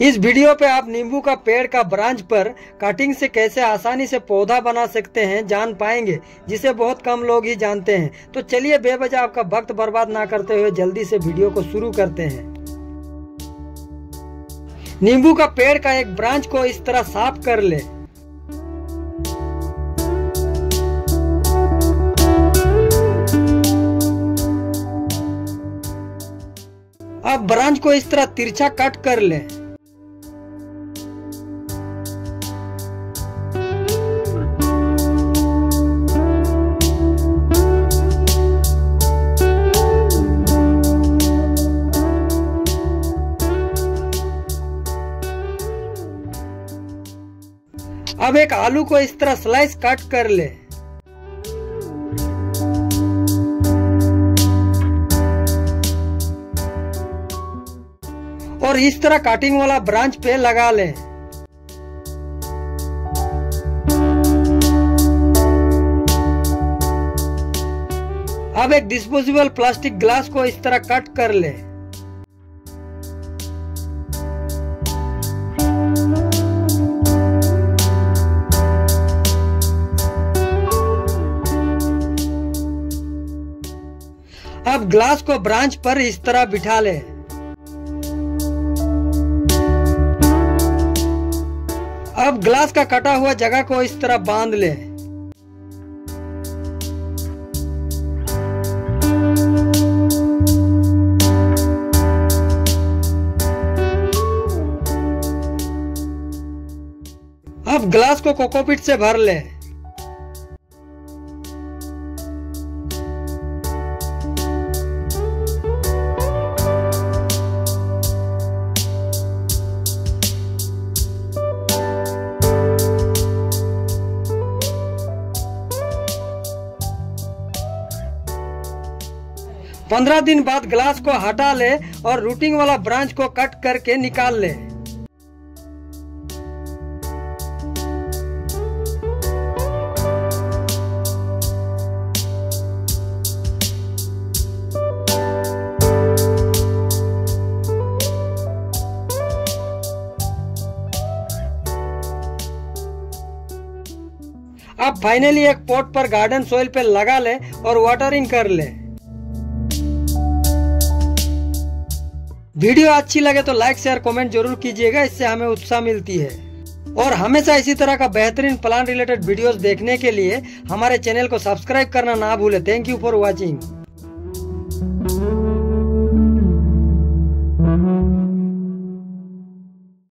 इस वीडियो पे आप नींबू का पेड़ का ब्रांच पर कटिंग से कैसे आसानी से पौधा बना सकते हैं जान पाएँगे, जिसे बहुत कम लोग ही जानते हैं। तो चलिए बेवजह आपका वक्त बर्बाद ना करते हुए जल्दी से वीडियो को शुरू करते हैं। नींबू का पेड़ का एक ब्रांच को इस तरह साफ़ कर ले। अब ब्रांच को इस तरह तिरछा कट कर ले। अब एक आलू को इस तरह स्लाइस कट कर ले। और इस तरह कटिंग वाला ब्रांच पे लगा ले। अब एक डिस्पोजेबल प्लास्टिक ग्लास को इस तरह कट कर ले। अब ग्लास को ब्रांच पर इस तरह बिठा ले। अब ग्लास का कटा हुआ जगह को इस तरह बाँध ले। अब ग्लास को कोकोपीट से भर ले। पंद्रह दिन बाद ग्लास को हटा ले और रूटिंग वाला ब्रांच को कट करके निकाल ले। अब फाइनली एक पॉट पर गार्डन सोइल पे लगा ले और वाटरिंग कर ले। वीडियो अच्छी लगे तो लाइक शेयर कमेंट ज़रूर कीजिएगा, इससे हमें उत्साह मिलती है। और हमेशा इसी तरह का बेहतरीन प्लान रिलेटेड वीडियोस देखने के लिए हमारे चैनल को सब्सक्राइब करना ना भूले। Thank you for watching